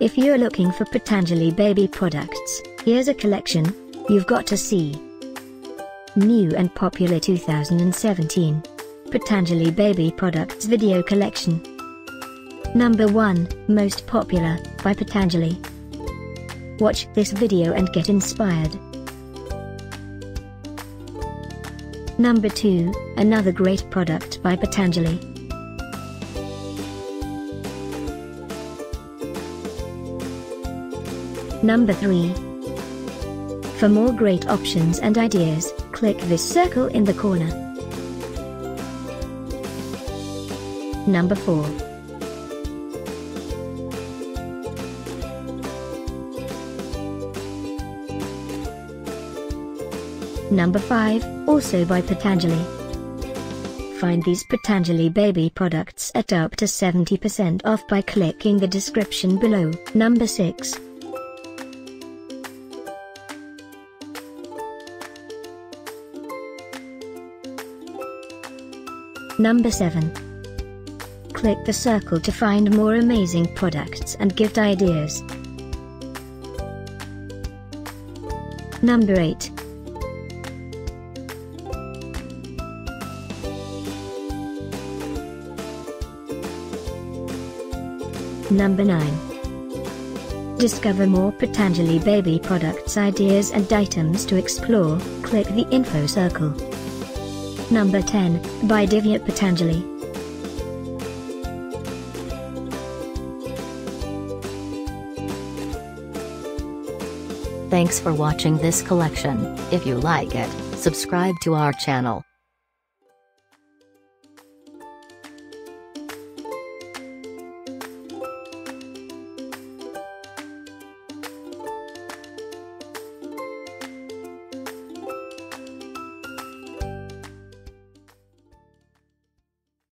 If you're looking for Patanjali baby products, here's a collection you've got to see. New and popular 2017 Patanjali baby products video collection. Number 1 Most popular by Patanjali. Watch this video and get inspired. Number 2 Another great product by Patanjali. Number 3. For more great options and ideas, click this circle in the corner. Number 4. Number 5, also by Patanjali. Find these Patanjali baby products at up to 70% off by clicking the description below. Number 6. Number 7. Click the circle to find more amazing products and gift ideas. Number 8. Number 9. Discover more Patanjali baby products ideas and items to explore, click the info circle. Number 10, by Divya Patanjali. Thanks for watching this collection. If you like it, subscribe to our channel.